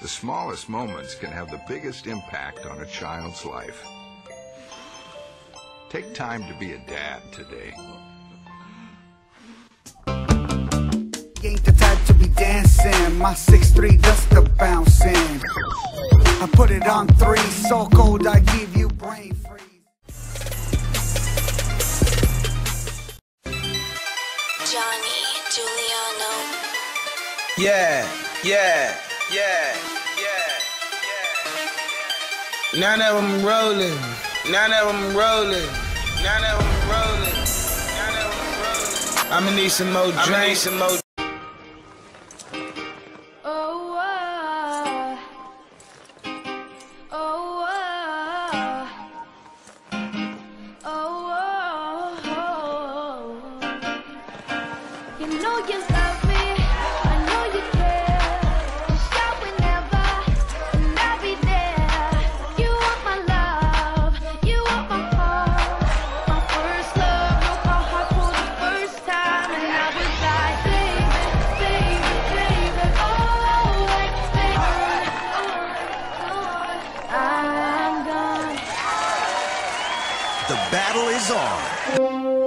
The smallest moments can have the biggest impact on a child's life. Take time to be a dad today. Ain't the type to be dancing. My 6'3 just a bouncing. I put it on three, so cold I give you brain freeze. Johnny Giuliano. Yeah, yeah, yeah, yeah, yeah. None of them rolling, none of them rolling, none of them rolling, none of them rolling. I'ma need some more drink, I'ma need some more. Oh, ah. oh, ah. oh, oh. You know you The battle is on.